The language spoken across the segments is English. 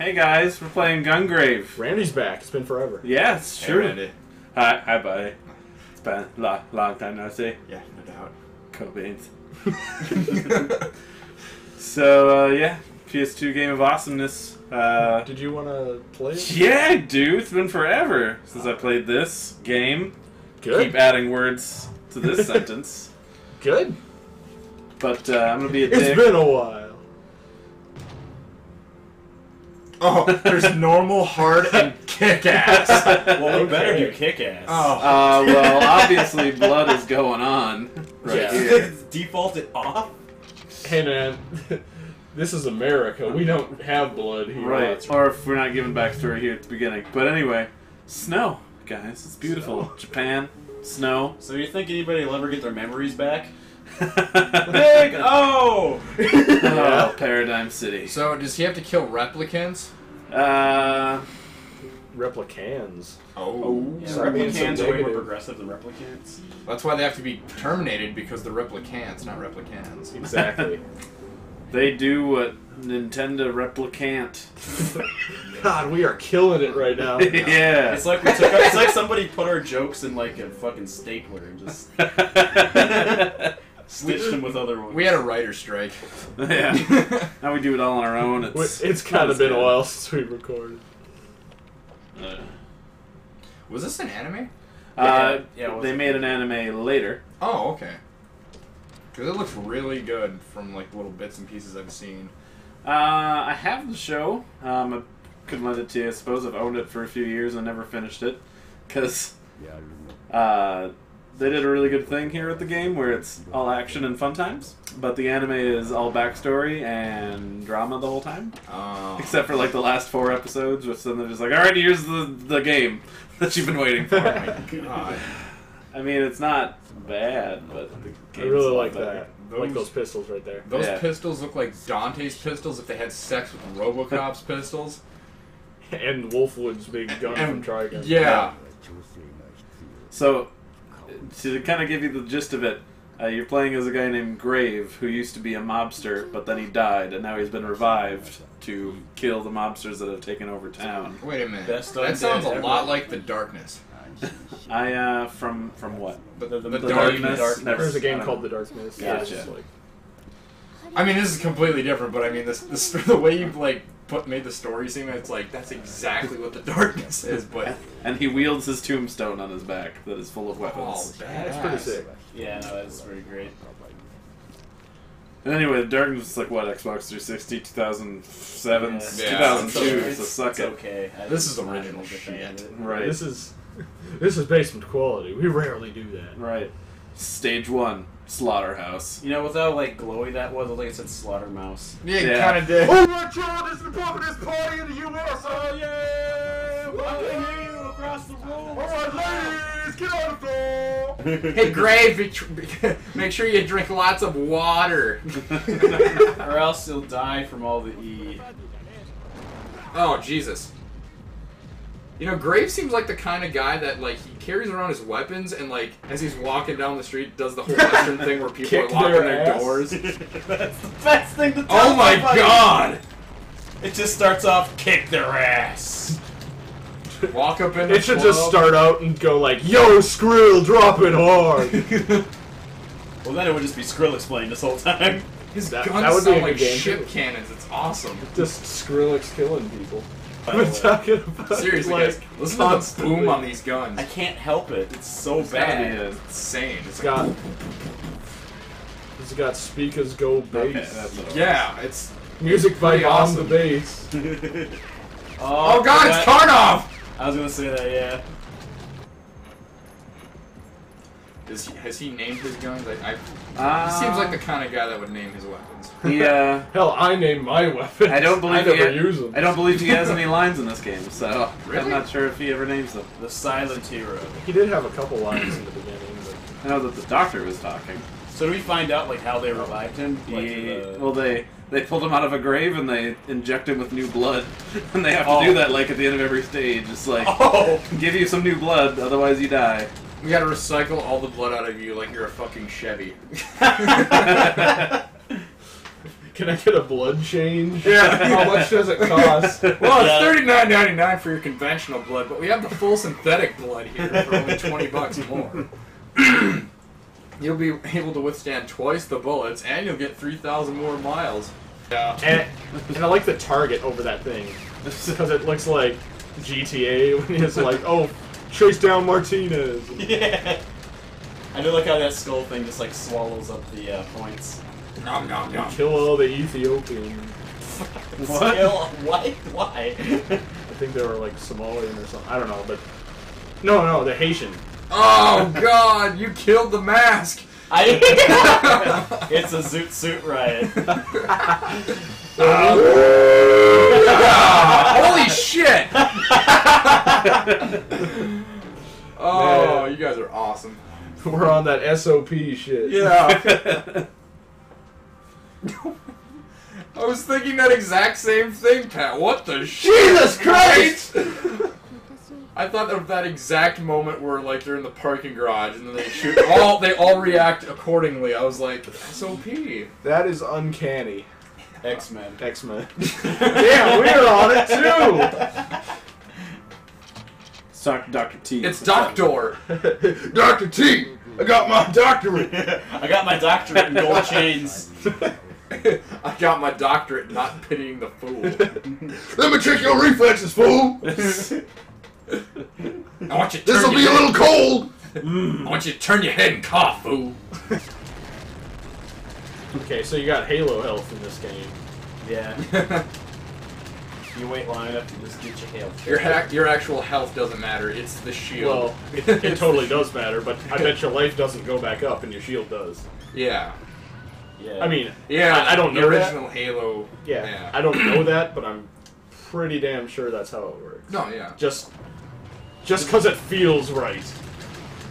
Hey guys, we're playing Gungrave. Randy's back. It's been forever. Yeah, it's Hey, true. Randy. Hi, hi, buddy. It's been a long, long time no see. Yeah, no doubt. Cobain's. So, uh, yeah, PS2 Game of Awesomeness. Uh, Did you want to play it? yeah, dude. It's been forever since I played this game. Good. Keep adding words to this sentence. Good. But uh, I'm gonna be a It's dick. been a while. Oh, there's normal, hard, and kick ass. Well, we better do kick ass. Oh. Uh, well, obviously blood is going on right Yeah. here. it's defaulted off. Hey man, this is America. We don't have blood here. Right. Or if we're not giving backstory here at the beginning. But anyway, snow, guys. It's beautiful. Japan, snow. So you think anybody will ever get their memories back? Big O! oh! oh, Paradigm City. So does he have to kill replicants? Uh, Replicans. Oh. Yeah, Sorry, so replicants are way more progressive than replicants. That's why they have to be terminated because they're replicants, not replicants. Exactly. they do what Nintendo replicant. God, we are killing it right now. yeah. It's like we took. It's like somebody put our jokes in like a fucking stapler and just stitched them with other ones. We had a writer strike. yeah. Now we do it all on our own. It's It's kind of been a while since we recorded. good. Was this an anime? Uh, Yeah, it was- they made an anime later. Oh, okay. Because it looks really good from like little bits and pieces I've seen. Uh, I have the show. Um, I couldn't let it to you. I suppose I've owned it for a few years and never finished it. Because uh, they did a really good thing here at the game where it's all action and fun times. But the anime is all backstory and drama the whole time. Oh. Except for like the last four episodes, which then they're just like, alright, here's the, the game that you've been waiting for. Oh God. I mean, it's not bad, but the I really like better. that. I like Those- those pistols right there. Those Yeah. pistols look like Dante's pistols if they had sex with Robocop's pistols. And Wolfwood's big gun And- from Trigun. Yeah. So, to kind of give you the gist of it, uh, you're playing as a guy named Grave, who used to be a mobster, but then he died, and now he's been revived to kill the mobsters that have taken over town. Wait a minute. Best that sounds a ever. lot like the darkness. I uh, from from what? The, The- the- the the darkness. Darkness. Never- There's a game called. The Darkness. Gotcha. it's like I mean, this is completely different, but I mean, this, this the way you like put made the story seem it's like that's exactly what the darkness is. But And he wields his tombstone on his back that is full of weapons. oh, weapons. that's pretty sick. Yeah, no, that's pretty great. And anyway, the Darkness is like what Xbox 360, 2007, Yeah. 2002. It's- so suck it's it. okay. I- This is I original shit. Right. This is this is basement quality. We rarely do that. Right. Stage one, slaughterhouse. You know, with how like glowy that was, it like it said slaughter mouse. Yeah, Yeah. kind of did. Oh my god, it's the Providence Party in the US! Oh yeah! I can hear you across the room. Alright, ladies, get on the floor! Hey, Grave, be tr- be- make sure you drink lots of water. or else you'll die from all the E. Oh, Jesus. You know, Grave seems like the kind of guy that, like, he carries around his weapons and, like, as he's walking down the street, does the whole Western thing where people Kick are locking their their, ass. doors. That's the best thing to tell Oh my somebody. god! It just starts off, kick their ass. Walk up in It should just start out and go like, Yo, Skrill, drop it hard! Well, then it would just be Skrillex playing this whole time. His That- guns that would be sound a like ship too. cannons. It's awesome. just Skrillex killing people. By the We're way. talking about Seriously, like, guys, listen to the boom on these guns. I can't help it. It's so It's be bad. a- It's insane. It's It's got it's got speakers go bass. Okay, that's what yeah, it's. Music by Pretty on the bass. Oh god, it's oh, that- Karnov! I was gonna say that, yeah. Is he, has he named his guns? I, I, Uh, he seems like the kind of guy that would name his weapons. He, uh, Hell, I name my weapons. I don't believe I never he, use them. I don't believe he has any lines in this game, so Really? I'm not sure if he ever names them. The silent hero. He did have a couple lines in the beginning, but I know that the doctor was talking. So do we find out like how they revived him? Like, He, the- well, they they pulled him out of a grave and they inject him with new blood, and they have to Oh. do that like at the end of every stage. It's like Oh! give you some new blood, otherwise you die. We gotta recycle all the blood out of you like you're a fucking Chevy. Can I get a blood change? Yeah. How much does it cost? Well, Yeah. it's thirty nine ninety nine for your conventional blood, but we have the full synthetic blood here for only twenty bucks more. you'll be able to withstand twice the bullets, and you'll get three thousand more miles. Yeah. and, and I like the target over that thing because it looks like GTA when it's like, oh, chase down Martinez. Yeah. I do like how that skull thing just like swallows up the uh, points. Nom nom nom. Kill all the Ethiopians. What? Still, what? Why? I think they were like Somalian or something. I don't know, but no, no, they're Haitian. Oh God! You killed the mask. I. it's a zoot suit riot. Holy shit! Oh, Man. you guys are awesome. We're on that SOP shit. Yeah. I was thinking that exact same thing, Pat. What the Jesus Christ! I thought of that exact moment where like they're in the parking garage and then they shoot all they all react accordingly. I was like, SOP. That is uncanny. X Men. X Men. Damn, we're on it too. It's Dr. Dr. T. It's Doctor. Doctor T. I got my doctorate. I got my doctorate in gold chains. I got my doctorate not pitying the fool. Let me check your reflexes, fool. I want you to This will be your a little cold. I want you to turn your head and cough, fool. Okay, so you got Halo health in this game. Yeah. You wait long enough to just get your hail. Your hack, your actual health doesn't matter. It's the shield. Well, it, it totally does matter, but I bet your life doesn't go back up and your shield does. yeah, Yeah. I mean, yeah. I, I don't the know that. original Halo. Yeah, Yeah. I don't know that, but I'm pretty damn sure that's how it works. No, yeah. Just, just because it feels right.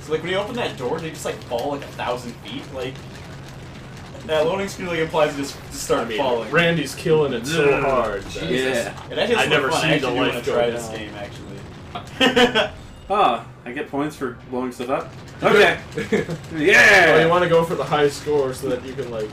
So like when you open that door, they just like fall like a thousand feet. Like that loading screen like implies you just, just start I mean, falling. Randy's killing it so Ugh. hard. that- Yeah. It actually I is never fun. seen I the do life want to go try this game actually. Oh, I get points for blowing stuff up? Okay. Oh, you want to go for the high score so that you can like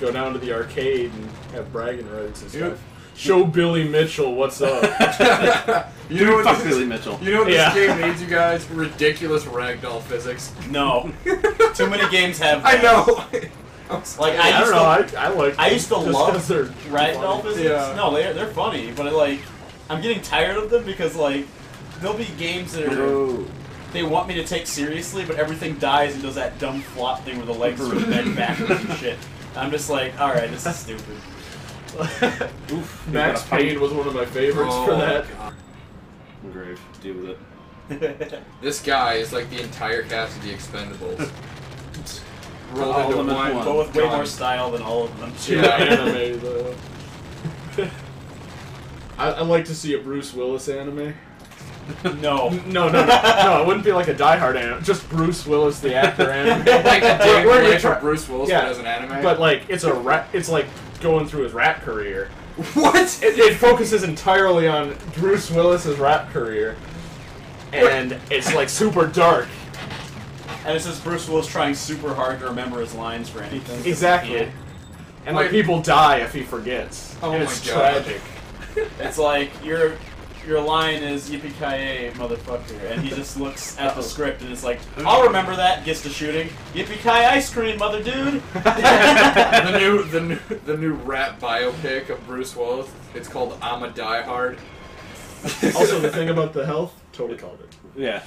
go down to the arcade and have bragging rights and stuff. Show Billy Mitchell what's up. you know what Fuck this Billy Mitchell. You know what this Yeah. game needs, you guys? Ridiculous ragdoll physics. no, too many games have. I know. Like I, I, don't used know. to I, I like. I used to just love 'cause they're ragdoll physics. Yeah. No, they're they're funny, but like I'm getting tired of them because like there'll be games that are they want me to take seriously, but everything dies and does that dumb flop thing where the legs sort of bend backwards and shit. I'm just like, all right, this is stupid. Oof. Max got a pump. Payne was one of my favorites Oh, for that. God. Grave. Deal with it. This guy is like the entire cast of the Expendables. Rolled All into them one. one. but with way more style than all of them. Yeah, anime though. I, I'd like to see a Bruce Willis anime. No. No, no, no, no. It wouldn't be like a Die Hard anime. Just Bruce Willis, the actor anime. like the day Where- where you life try- of Bruce Willis Yeah. as an anime. But like, it's a rap. It's like going through his rap career. what? It, it focuses entirely on Bruce Willis's rap career, and it's like super dark. And it says Bruce Willis trying super hard to remember his lines for anything. Exactly. And like Wait. people die if he forgets. Oh and my it's God. tragic. It's like your your line is yippee ki motherfucker, and he just looks at the oh. script and is like, I'll remember that. Gets to shooting. Yippee ki ice cream, mother dude. the new the new the new rap biopic of Bruce Willis. It's called I'm a Die Hard. Also, the thing about the health, totally called it. Yeah.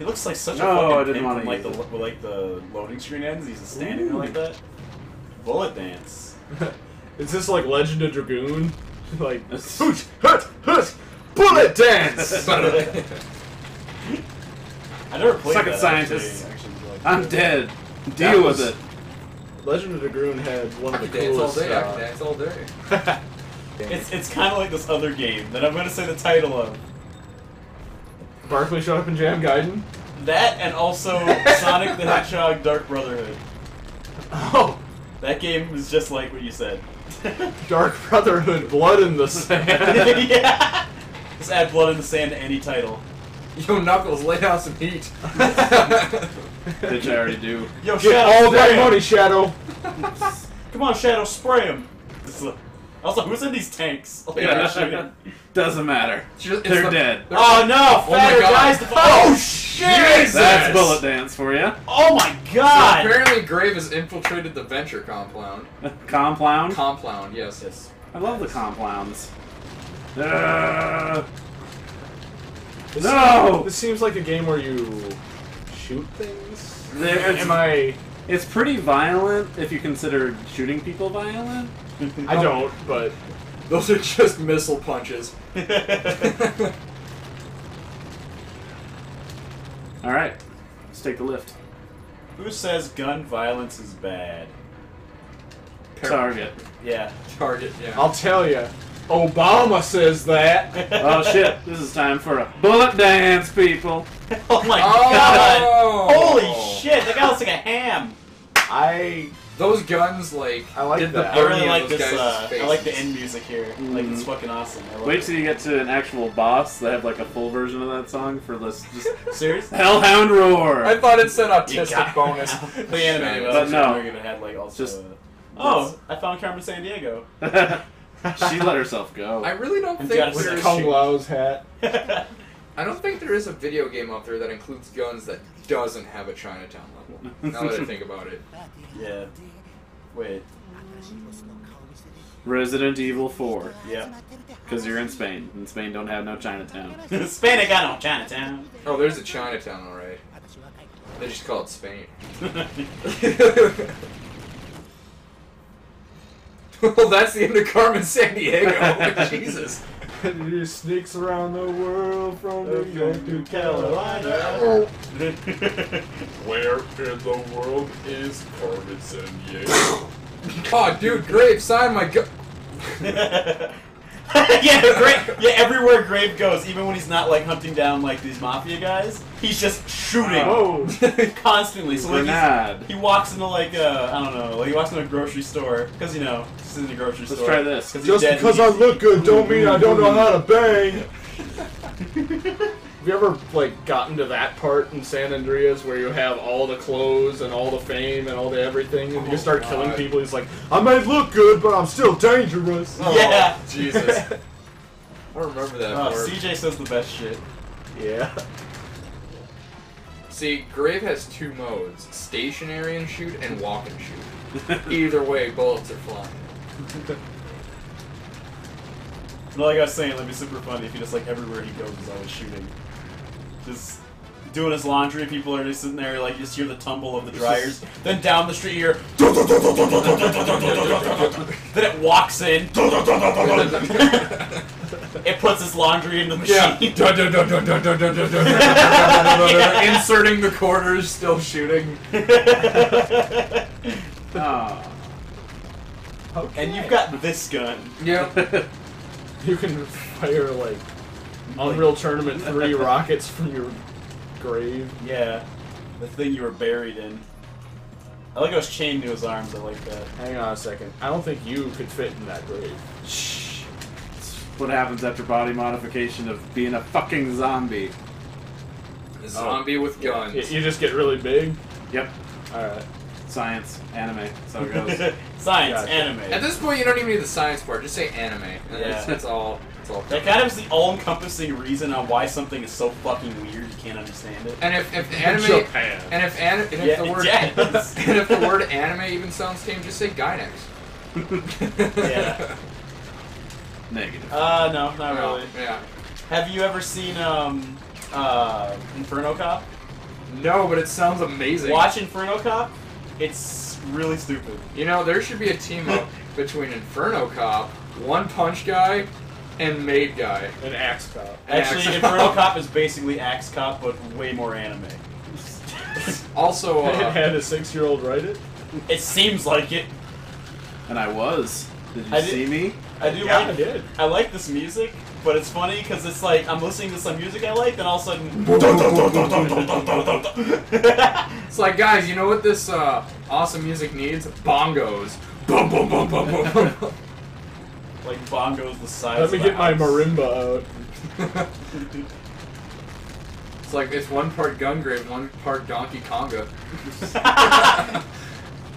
He looks like such a No, fucking I didn't pimp wanna when, like the it. when, like the loading screen ends. He's just standing there like that. Bullet dance. Is this like Legend of Dragoon? like, It's- hooch, hut, hut, bullet dance! But I never played Suck it, that. scientists. Actually, actually, like, I'm dead. Deal was- with it. Legend of Dragoon had one of the can dance all coolest. day. I can uh, dance all day. It's it's kind of like this other game that I'm gonna say the title of. Barkley Shut Up and Jam Gaiden. That and also Sonic the Hedgehog Dark Brotherhood. Oh, That game was just like what you said. Dark Brotherhood, Blood in the Sand. yeah. Just add blood in the sand to any title. Yo, Knuckles, lay down some heat. Which I already do. Yo, Get Shadow, all that money, Shadow. Come on, Shadow, spray him. Also, who's in these tanks? Like, they're shooting. Doesn't matter. Just- it's They're the- dead. Oh no! Oh my Fatter God. guys! The- oh shit! Jesus! That's bullet dance for you. Oh my So god! apparently, Grave has infiltrated the venture compound. Compound. Compound, yes. yes. I love the compounds. Uh, This No! seems- This seems like a game where you shoot things. There- Am I? it's pretty violent if you consider shooting people violent. I oh. don't, but Those are just missile punches. All right, let's take the lift. Who says gun violence is bad? Target. Yeah. Target, yeah. I'll tell you, Obama says that. Oh shit! This is time for a bullet dance, people. oh my Oh! god! Holy shit! That guy looks like a ham. I Those guns, like, I like did that. the I really like this. Uh, I like the end music here. Like it's Mhm. fucking awesome. I love Wait it. till you get to an actual boss. They have like a full version of that song for this. Just Serious? Hellhound Roar. I thought it said You autistic bonus. the animated But version. no. I figured it had like also. Just- oh, I found Carmen Sandiego. she let herself go. I really don't And think got there's... Kung Lao's hat. I don't think there is a video game out there that includes guns that doesn't have a Chinatown level. Now that I think about it. yeah. Wait. Resident Evil 4. Yeah. Because you're in Spain, and Spain don't have no Chinatown. Spain ain't got no Chinatown. Oh, there's a Chinatown, alright. They just call it Spain. well, that's the end of Carmen Sandiego. Jesus. he sneaks around the world from New York to Carolina. Where in the world is Carmen San Diego? Oh, dude, Grave, sign my gu- yeah, Grave, yeah. Everywhere Grave goes, even when he's not like hunting down like these mafia guys, he's just shooting Oh, constantly. So like he walks into like uh, I don't know, like he walks into a grocery store because you know he's in the grocery store. Let's try this. just because. I look good don't mean I don't know how to bang. Have you ever like gotten to that part in San Andreas where you have all the clothes and all the fame and all the everything, and you oh start killing people? He's like, I may look good, but I'm still dangerous. Oh, yeah. Oh, Jesus. I remember that Oh, part. CJ says the best shit. Yeah. See, Grave has two modes: stationary and shoot, and walk and shoot. Either way, bullets are flying. No, like I was saying, it'd be super funny if he just like everywhere he goes is always shooting just doing his laundry. People are just sitting there, like, just hear the tumble of the dryers. then down the street, here, then it walks in. it puts his laundry in the machine. Yeah. Inserting the quarters, still shooting. oh. okay. And you've got this gun. Yep. you can fire, like, Unreal Tournament 3 rockets from your grave. Yeah. The thing you were buried in. I like how it's chained to his arms, I like that. Hang on a second. I don't think you could fit in that grave. Shh. It's what happens after body modification of being a fucking zombie. A oh. zombie with guns. You, you just get really big. Yep. Alright. Science, anime. That's how it goes. Science, Gotcha. anime. At this point, you don't even need the science part. Just say anime. And Yeah. That's, that's all. That's all. That kind of is the all-encompassing reason on why something is so fucking weird you can't understand it. And if, if anime, Japan. and if an, and if Yeah, the word, it does. and if the word anime even sounds tame, just say Gainax. Yeah. Negative. Uh, no, not No, really. Yeah. Have you ever seen um, uh, Inferno Cop? No, but it sounds amazing. Watch Inferno Cop. It's really stupid. You know, there should be a team up between Inferno Cop, One Punch Guy, and Maid Guy. An axe cop. Actually, Axe Inferno Cop. Cop is basically Axe Cop, but way more anime. Also, it uh, had a six year old write it. It seems like it. And I was. Did you I did- see me? I do Yeah, I like. did. I like this music, but it's funny because it's like I'm listening to some music I like, then all of a sudden. it's like, guys, you know what this uh, awesome music needs? Bongos. Boom, boom, boom, boom, boom, boom. Like bongos the size. Let me of a get my marimba out. It's like it's one part Gungrave, one part Donkey Konga.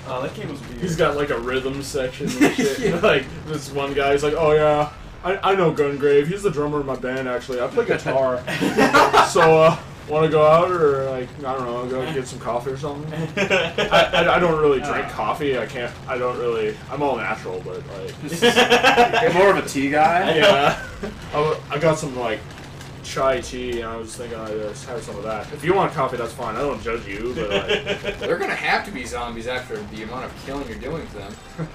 Oh, that game was weird. He's got like a rhythm section and shit. Yeah. Like this one guy, he's like, oh yeah, I, I know Gungrave. He's the drummer in my band actually. I play guitar. so uh, want to go out or like I don't know, go get some coffee or something. I, I, I don't really drink uh. coffee. I can't. I don't really. I'm all natural, but like More of a tea guy. yeah. I, I got some like chai tea, and I was thinking I just have some of that. If you want coffee, that's fine. I don't judge you, but like, They're gonna have to be zombies after the amount of killing you're doing to them.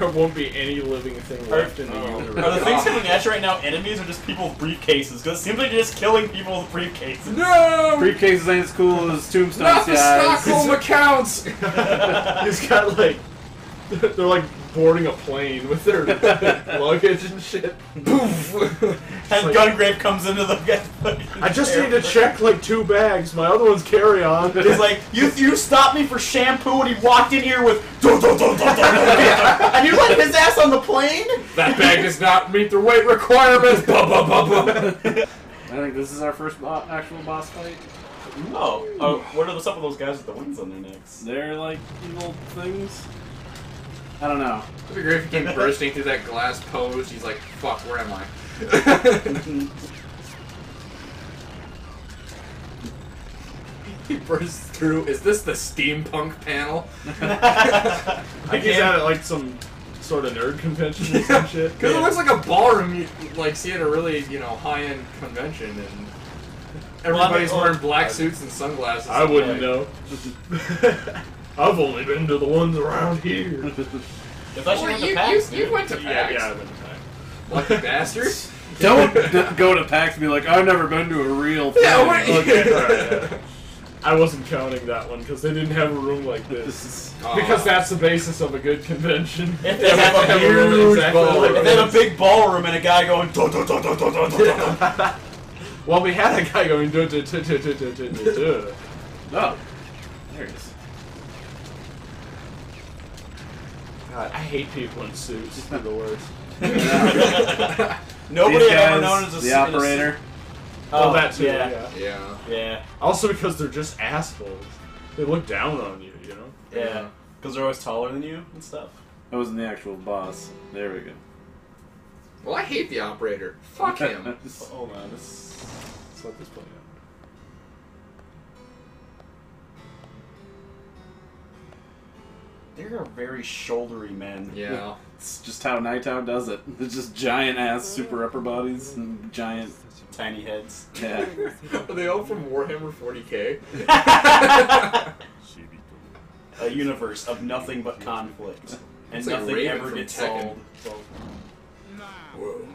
there won't be any living thing left in the Oh. universe. Are the things coming at you right now enemies or just people with briefcases? Because it seems like you're just killing people with briefcases. No! Briefcases ain't as cool as tombstones, Not the guys. Stockholm accounts! He's got like they're like boarding a plane with their luggage and shit. Poof! And like- Gungrave comes into the. I just need to check like two bags. My other one's carry on. He's like, you you stopped me for shampoo, and he walked in here with dun, dun, dun, and you let his ass on the plane. that bag does not meet the weight requirements! Ba, ba, ba, ba. I think this is our first bo- actual boss fight. Oh, oh, what are the, some of those guys with the wings on their necks? They're like evil things. I don't know. It'd be great if he came bursting through that glass pose. He's like, fuck, where am I? he bursts through. Is this the steampunk panel? I think he's at like some sort of nerd convention or some shit. Because it looks like a ballroom, you, like, see at a really, you know, high-end convention, and everybody's Well, I mean, wearing black suits and sunglasses. I wouldn't Like, know. I've only been to the ones around here. If I should Well, went to you, PAX, you, you dude. went to Yeah, PAX. yeah, I've been to PAX. Lucky bastard. Don't d- go to PAX and be like, I've never been to a real thing. Yeah, what- Okay, alright, yeah. I wasn't counting that one because they didn't have a room like This this. is Because that's the basis of a good convention. If they have a room huge exactly ball. like If they a this. big ballroom and a guy going dun, dun, dun, dun, dun, dun, dun, dun. Well, we had a guy going. duh, duh, duh, duh, duh, duh, duh, duh, duh. oh, there it is. God, I hate people in suits. They're the worst. Nobody These I've ever guys, known as a the operator. Oh, that too. Yeah, Yeah. yeah. yeah, Also because they're just assholes. They look down on you. You know. yeah. Because they're always taller than you and stuff. That wasn't the actual boss. There we go. Well, I hate the operator. Fuck him. Hold on. Let's, let's let this play out. They're very shouldery men. yeah. It's just how Nighttown does it. It's just giant ass super upper bodies and giant. Tiny heads. Yeah. Are they all from Warhammer 40k? A universe of nothing but conflict. And It's like nothing Raven ever gets Tekken. solved. Whoa.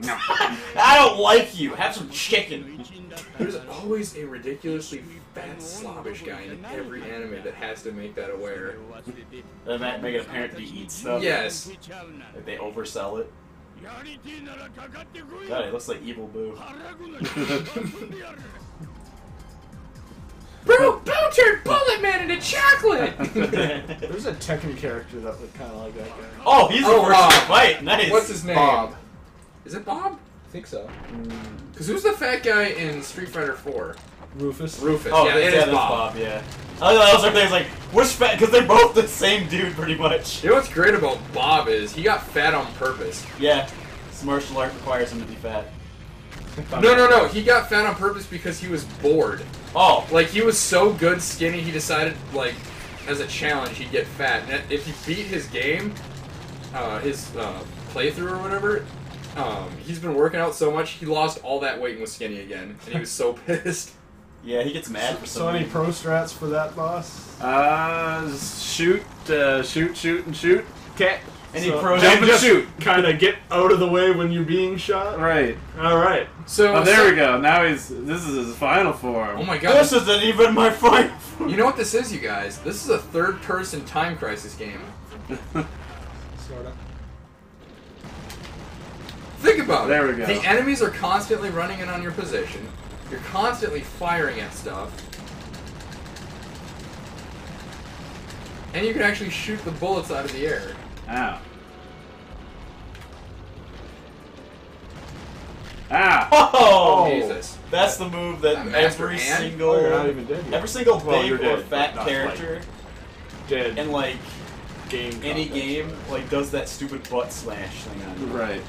I don't like you. Have some chicken. There's always a ridiculously fat slobbish guy in every anime that has to make that aware. Does that make it apparent that he eats stuff? Yes. Like they oversell it. God, it looks like Evil Boo. Bro, Boo turned Bullet Man into chocolate! There's a Tekken character that looked kind of like that guy. oh, he's the Oh, first uh, to fight. Nice. What's his name? Bob. Is it Bob? I think so. Because who's the fat guy in Street Fighter 4? Rufus. Rufus. Oh, yeah, yeah, it is that's Bob. Bob. Yeah. I was I was like, like, which fat? Because they're both the same dude, pretty much. You know what's great about Bob is he got fat on purpose. Yeah. This martial art requires him to be fat. No, no, no. He got fat on purpose because he was bored. Oh, Like he was so good skinny, he decided like as a challenge he'd get fat. And if he beat his game, uh, his uh, playthrough or whatever, um, he's been working out so much he lost all that weight and was skinny again, and he was so pissed. yeah, he gets mad for So some any reason. pro strats for that boss? Uh, shoot, uh, shoot, shoot, and shoot. Okay. Any so, pro- Jump and shoot. Kind of get out of the way when you're being shot. Right. All right. So Oh, there so- we go. Now he's. This is his final form. Oh my god! This isn't even my fight. you know what this is, you guys? This is a third-person time crisis game. Think about There it. we go. The enemies are constantly running in on your position. You're constantly firing at stuff. And you can actually shoot the bullets out of the air. Ow. Ah. Oh, Jesus. that's the move that That every Hand? single Oh, not even dead yet. every single Well, big or dead, fat but not, character Dead in like game. any context. game like does that stupid butt slash thing on you. Right.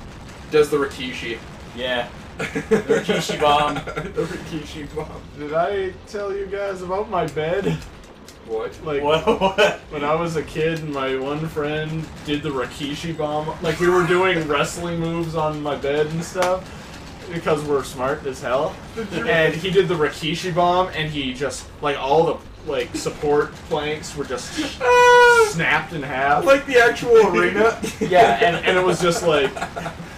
Does the Rikishi. Yeah. The Rikishi bomb. the Rikishi bomb. Did I tell you guys about my bed? What? Like What? what? when I was a kid, my one friend did the Rikishi bomb. Like we were doing wrestling moves on my bed and stuff because we're smart as hell. And he did the Rikishi bomb, and he just like all the like support planks were just snapped in half. Like the actual arena? yeah, and, and it was just like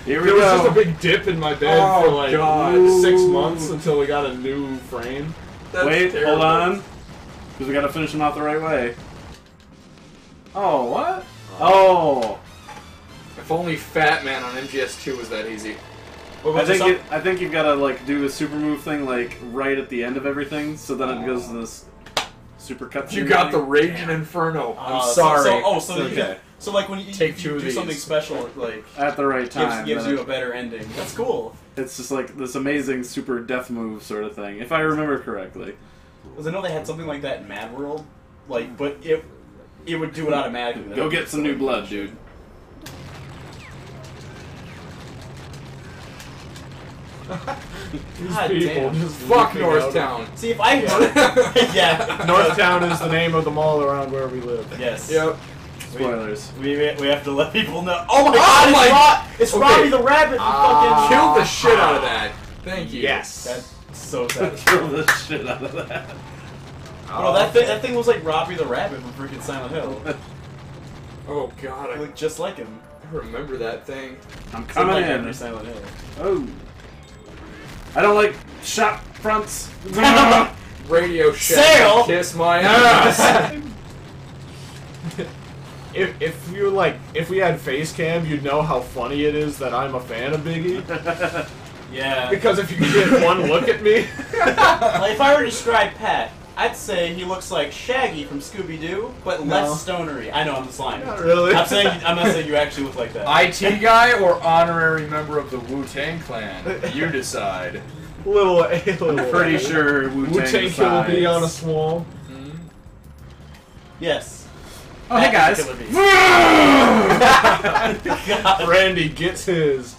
Here we there was just a big dip in my bed Oh, for like God. six months until we got a new frame. That's Wait, terrible. hold on. Because we gotta finish him out the right way. Oh, what? Oh. If only Fat Man on MGS2 was that easy. I think it, I think you've gotta like do the super move thing like right at the end of everything, so then it goes to this super cut. You got the Raging Inferno. I'm Uh, so- sorry. So, oh, so It's you okay. So like when you, Take you two do something special, like at the right time. gives, gives you a better ending. That's cool. it's just like this amazing super death move sort of thing, if I remember correctly. Because I know they had something like that in Mad World, like, but it it would do it automatically. Go get some new blood, dude. These God people damn. just Fuck leaping out Northtown. See if I heard, yeah, Northtown is the name of the mall around where we live. Yes. Yep. Spoilers. We, we have to let people know. Oh my Oh god! my- it's, Rob, it's Okay. Robbie the Rabbit. The Ah. fucking Kill the shit out of that. Thank you. Yes. That's so sad. Kill the shit out of that. Bro, that thing, that thing was like Robbie the Rabbit from freaking Silent Hill. Oh god, I, looked just like him. I remember that thing. I'm Seemed coming like in. after Silent Hill. Oh. I don't like shop fronts. Radio Shack. Sail? Kiss my ass. If, if you like, if we had face cam, you'd know how funny it is that I'm a fan of Biggie. Yeah. Because if you get one look at me, like, if I were to describe Pat, I'd say he looks like Shaggy from Scooby Doo, but less stonery. I know I'm just lying. not really. I'm saying I'm not saying you actually look like that. IT guy or honorary member of the Wu Tang Clan? You decide. little, a little. I'm pretty sure Wu Wu Tang Killer decides. be on a swamp. Hmm? yes. Oh, hey guys. the Killer Bee. God. Randy gets his.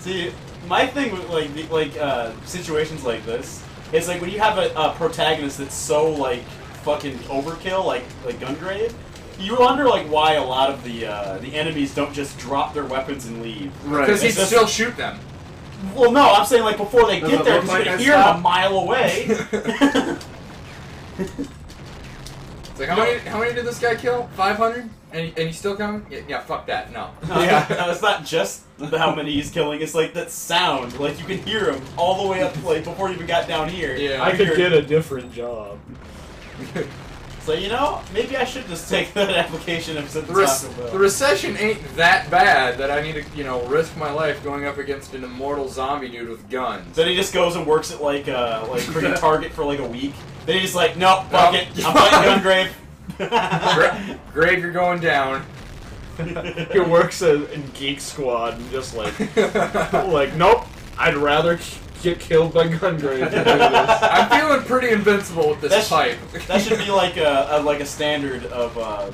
See, my thing with like like uh, situations like this is like when you have a, a protagonist that's so like fucking overkill, like like Gungrave. You wonder like why a lot of the uh, the enemies don't just drop their weapons and leave. Right. Because he'd just- still shoot them. Well, no, I'm saying like before they Does get it there, because like you're hear them a mile away. It's like, how many, how many did this guy kill? 500? And, he- and he's still coming? Yeah, yeah, fuck that. No. No, Yeah. no, it's not just how many he's killing. It's like that sound. Like you can hear him all the way up, like before you even got down here. Yeah. I You could get a different job. So you know, maybe I should just take that application of The, rec- Taco Bell. the recession ain't that bad that I need to, you know, risk my life going up against an immortal zombie dude with guns. Then he just goes and works at like uh like freaking Target for like a week. Then he's like, nope, fuck Nope. it, I'm fighting Gungrave. Gra- Grave, you're going down. He works in, in Geek Squad and just like, like, nope. I'd rather k- get killed by Gungrave than do this. I'm feeling pretty invincible with this That's- pipe. that should be like a, a like a standard of uh,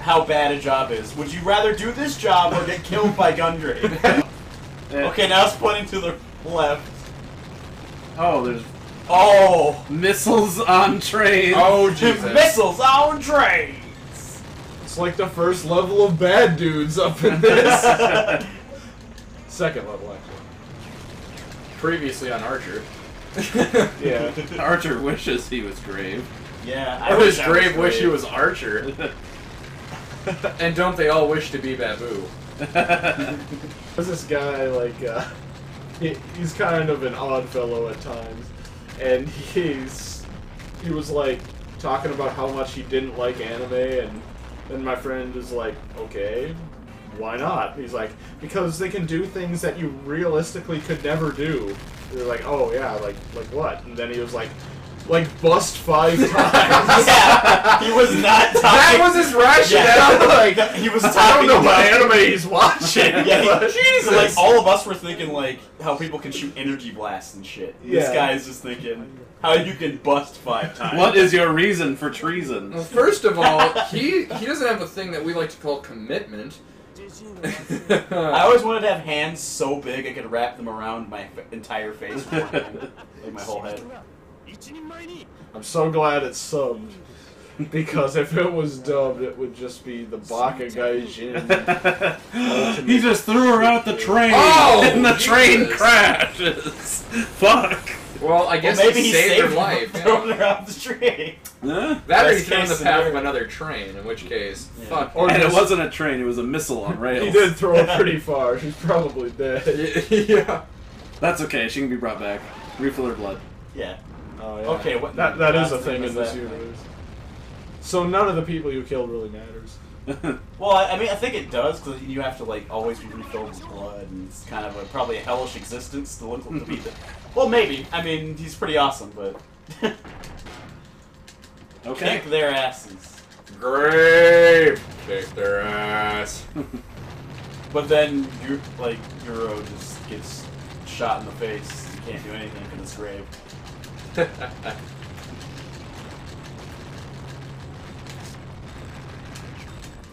how bad a job is. Would you rather do this job or get killed by Gungrave? Okay, now it's pointing to the left. Oh, there's Oh, missiles on trains. Oh, Jesus. missiles on trains. It's like the first level of bad dudes up in this. Second level, actually. Previously on Archer. Yeah. Archer wishes he was grave. Yeah, I wish Grave wish he was Archer. And don't they all wish to be Babou? There's this guy, like, uh, he, he's kind of an odd fellow at times. And he's, he was, like, talking about how much he didn't like anime, and then my friend is like, okay, why not? He's like, because they can do things that you realistically could never do. They're like, oh yeah, like, like what? And then he was like, like bust five times. yeah, he was not talking. That was his rationale. Yeah. like he was I don't talking know what about. anime he's watching. Yeah, but- he, so, like all of us were thinking like how people can shoot energy blasts and shit. This guy is just thinking how you can bust five times. What is your reason for treason? Well, first of all, he he doesn't have a thing that we like to call commitment. I always wanted to have hands so big I could wrap them around my f- entire face, like my whole head. I'm so glad it's subbed. Because if it was dubbed, it would just be the Baka Gaijin. he just threw her out the train, Oh, and the train crashes. Fuck. Well, I guess well, maybe he, he saved, saved her life. yeah. throwing her off the train. Huh? That or he threw in the path of another train, in which case, Yeah. fuck. Or and it wasn't a train; it was a missile on rails. He did throw her pretty far. She's probably dead. yeah. That's okay. She can be brought back. Refill her blood. Yeah. Oh, yeah. Okay, what- that that is a what thing in this that? universe. So none of the people you killed really matters. Well, I, I mean, I think it does because you have to like always be refilled with blood, and it's kind of a, probably a hellish existence to look to be. The, well, maybe. I mean, he's pretty awesome, but Okay. kick their asses. Great. Kick their ass. But then you like Euro just gets shot in the face. You can't do anything for this grave.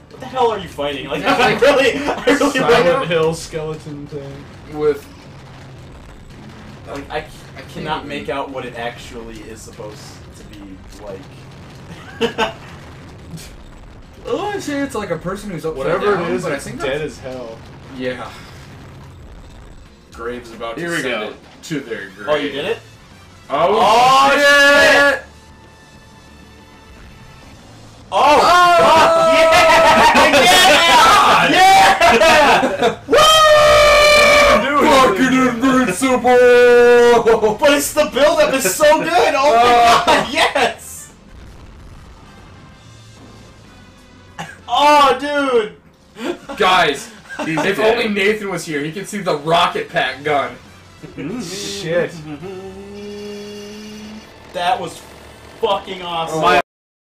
What the hell are you fighting? Like, Yeah, I like- really, I really Silent Hill skeleton thing. With like I, I cannot make out what it actually is supposed to be like. Oh, I say it's like a person who's upside Whatever down, it is, but I it's think dead that's- as hell. Yeah. Graves about to Here we send go. it to their grave. oh, you did it? Oh, Oh, shit! Oh! The build-up is so good. Oh my Oh. god! Yes. Oh, dude. Guys, if dead. only Nathan was here, he could see the rocket pack gun. Shit. That was fucking awesome. Oh my